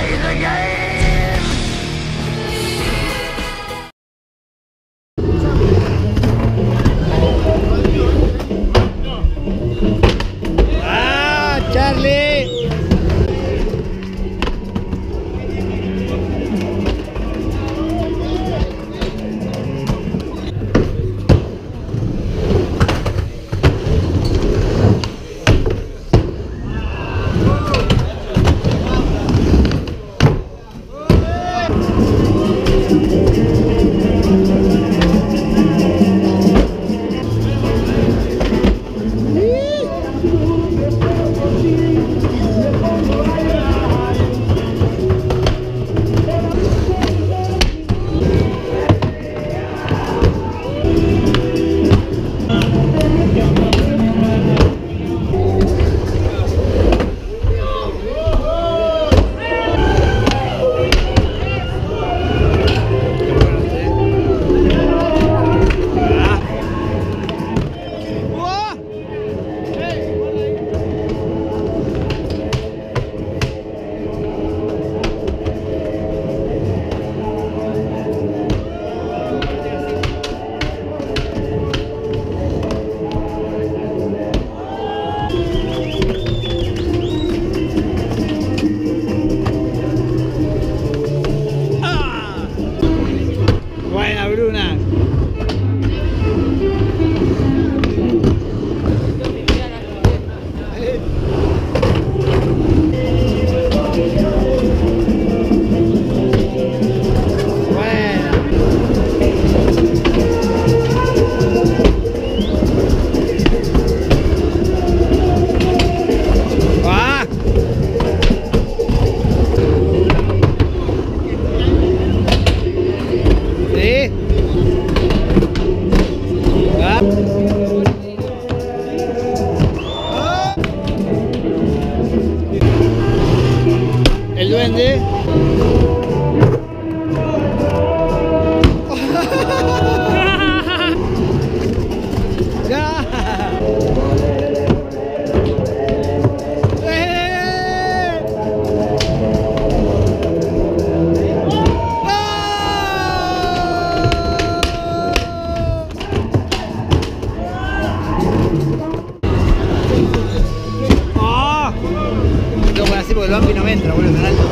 play the game! do now. El porque el banco no me entra, boludo, tan alto.